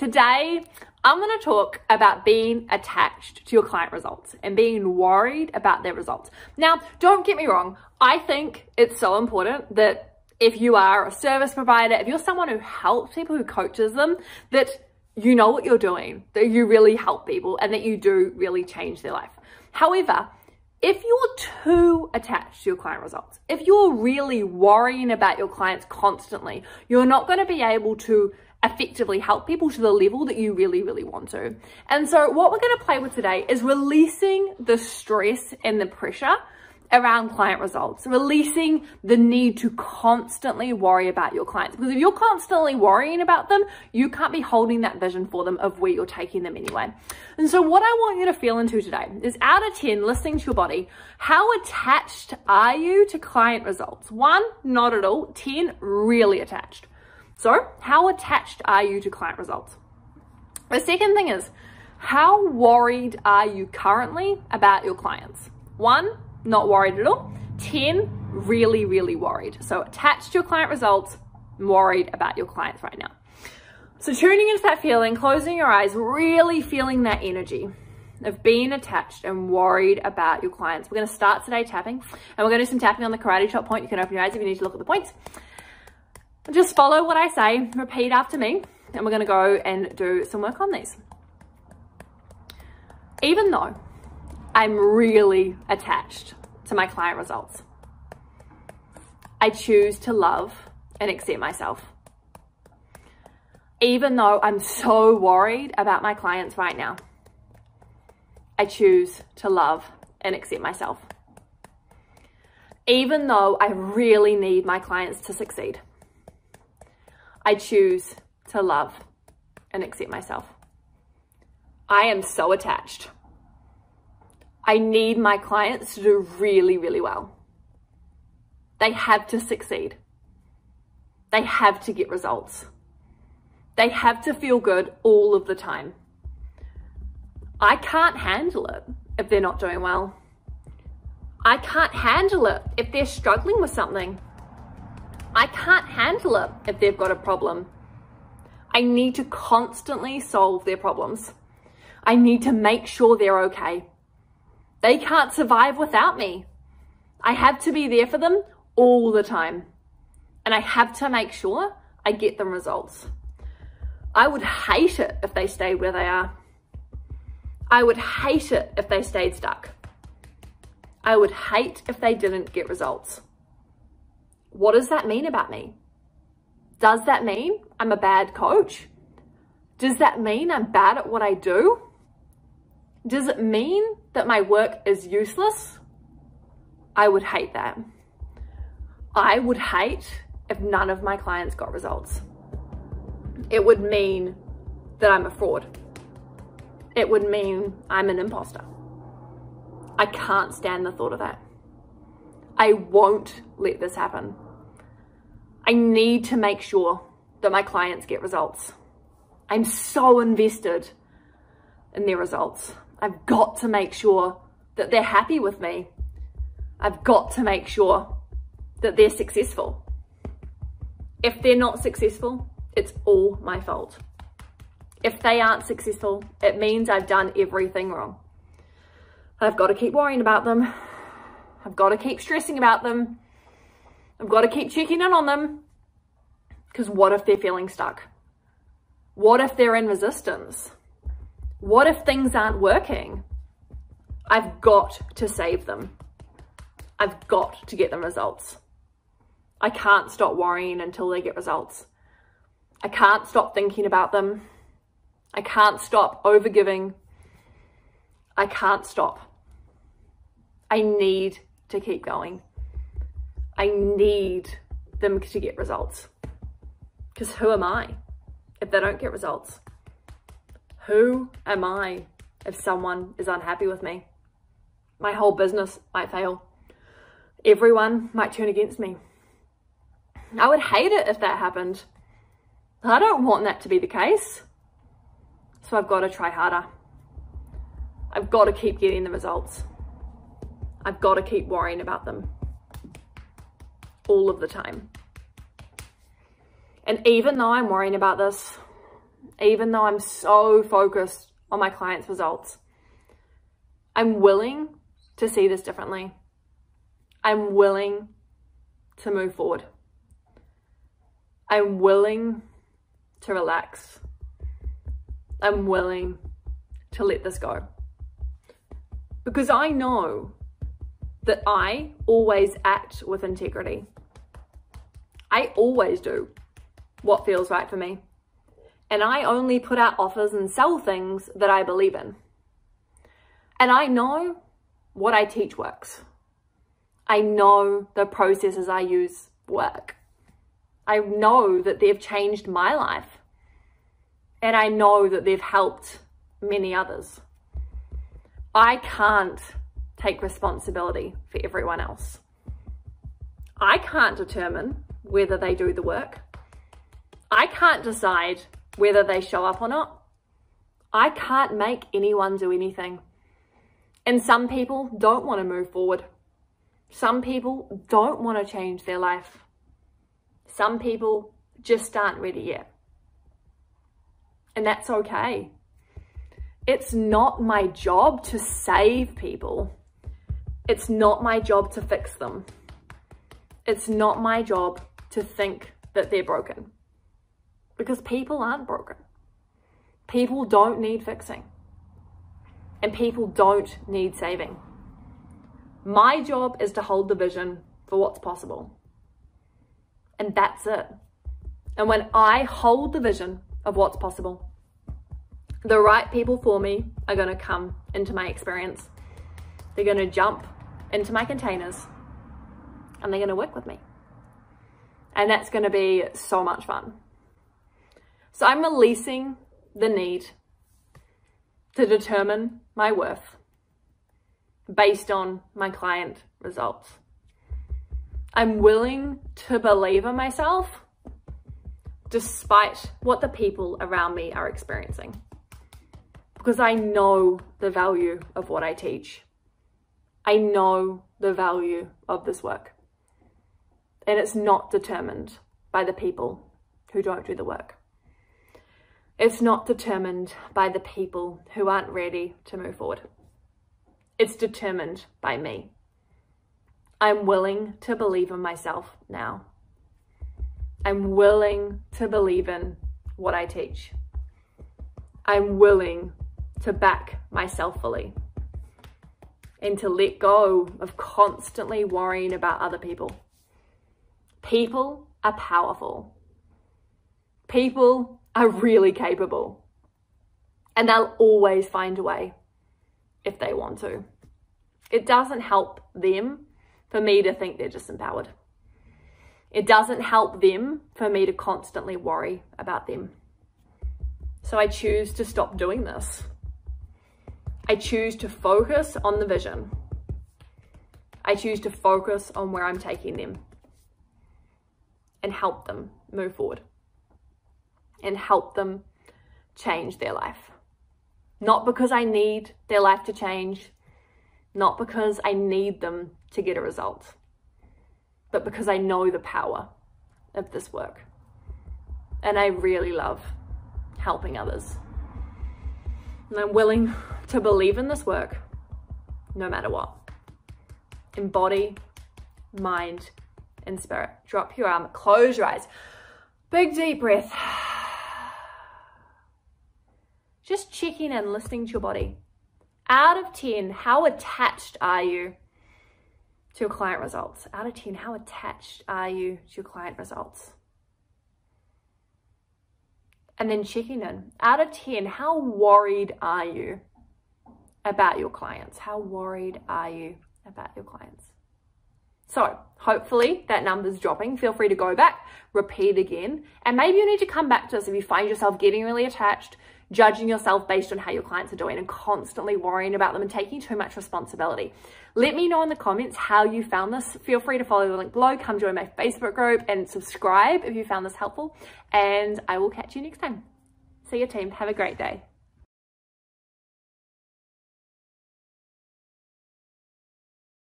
Today, I'm going to talk about being attached to your client results and being worried about their results. Now, don't get me wrong. I think it's so important that if you are a service provider, if you're someone who helps people, who coaches them, that you know what you're doing, that you really help people and that you do really change their life. However, if you're too attached to your client results, if you're really worrying about your clients constantly, you're not going to be able to effectively help people to the level that you really, really want to. And so what we're going to play with today is releasing the stress and the pressure around client results, releasing the need to constantly worry about your clients. Because if you're constantly worrying about them, you can't be holding that vision for them of where you're taking them anyway. And so what I want you to feel into today is out of 10, listening to your body, how attached are you to client results? One, not at all. 10, really attached. So how attached are you to client results? The second thing is, how worried are you currently about your clients? One, not worried at all. 10, really, really worried. So attached to your client results, worried about your clients right now. So tuning into that feeling, closing your eyes, really feeling that energy of being attached and worried about your clients. We're going to start today tapping and we're going to do some tapping on the karate chop point. You can open your eyes if you need to look at the points. Just follow what I say, repeat after me, and we're going to go and do some work on these. Even though I'm really attached to my client results. I choose to love and accept myself. Even though I'm so worried about my clients right now, I choose to love and accept myself. Even though I really need my clients to succeed, I choose to love and accept myself. I am so attached I need my clients to do really, really well. They have to succeed. They have to get results. They have to feel good all of the time. I can't handle it if they're not doing well. I can't handle it if they're struggling with something. I can't handle it if they've got a problem. I need to constantly solve their problems. I need to make sure they're okay. They can't survive without me. I have to be there for them all the time. And I have to make sure I get them results. I would hate it if they stayed where they are. I would hate it if they stayed stuck. I would hate if they didn't get results. What does that mean about me? Does that mean I'm a bad coach? Does that mean I'm bad at what I do? Does it mean that my work is useless? I would hate that. I would hate if none of my clients got results. It would mean that I'm a fraud. It would mean I'm an imposter. I can't stand the thought of that. I won't let this happen. I need to make sure that my clients get results. I'm so invested in their results. I've got to make sure that they're happy with me. I've got to make sure that they're successful. If they're not successful, it's all my fault. If they aren't successful, it means I've done everything wrong. I've got to keep worrying about them. I've got to keep stressing about them. I've got to keep checking in on them. Because what if they're feeling stuck? What if they're in resistance? What if things aren't working? I've got to save them. I've got to get them results. I can't stop worrying until they get results. I can't stop thinking about them. I can't stop overgiving. I can't stop. I need to keep going. I need them to get results. Because who am I if they don't get results? Who am I if someone is unhappy with me? My whole business might fail. Everyone might turn against me. I would hate it if that happened. I don't want that to be the case. So I've got to try harder. I've got to keep getting the results. I've got to keep worrying about them all of the time. And even though I'm worrying about this, even though I'm so focused on my clients' results. I'm willing to see this differently. I'm willing to move forward. I'm willing to relax. I'm willing to let this go. Because I know that I always act with integrity. I always do what feels right for me. And I only put out offers and sell things that I believe in. And I know what I teach works. I know the processes I use work. I know that they've changed my life. And I know that they've helped many others. I can't take responsibility for everyone else. I can't determine whether they do the work. I can't decide whether they show up or not. I can't make anyone do anything. And some people don't want to move forward. Some people don't want to change their life. Some people just aren't ready yet. And that's okay. It's not my job to save people. It's not my job to fix them. It's not my job to think that they're broken because people aren't broken. People don't need fixing and people don't need saving. My job is to hold the vision for what's possible. And that's it. And when I hold the vision of what's possible, the right people for me are going to come into my experience. They're going to jump into my containers and they're going to work with me. And that's going to be so much fun. So I'm releasing the need to determine my worth based on my client results. I'm willing to believe in myself despite what the people around me are experiencing because I know the value of what I teach. I know the value of this work. And it's not determined by the people who don't do the work. It's not determined by the people who aren't ready to move forward. It's determined by me. I'm willing to believe in myself now. I'm willing to believe in what I teach. I'm willing to back myself fully and to let go of constantly worrying about other people. People are powerful. People are really capable. And they'll always find a way if they want to. It doesn't help them for me to think they're disempowered. It doesn't help them for me to constantly worry about them. So I choose to stop doing this. I choose to focus on the vision. I choose to focus on where I'm taking them and help them move forward and help them change their life. Not because I need their life to change, not because I need them to get a result, but because I know the power of this work. And I really love helping others. And I'm willing to believe in this work no matter what. In body, mind, and spirit. Drop your arm, close your eyes. Big deep breath just checking and listening to your body. Out of 10, how attached are you to your client results? Out of 10, how attached are you to your client results? And then checking in. Out of 10, how worried are you about your clients? How worried are you about your clients? So hopefully that number's dropping. Feel free to go back, repeat again, and maybe you need to come back to this if you find yourself getting really attached judging yourself based on how your clients are doing and constantly worrying about them and taking too much responsibility. Let me know in the comments how you found this. Feel free to follow the link below, come join my Facebook group and subscribe if you found this helpful. And I will catch you next time. See you team. Have a great day.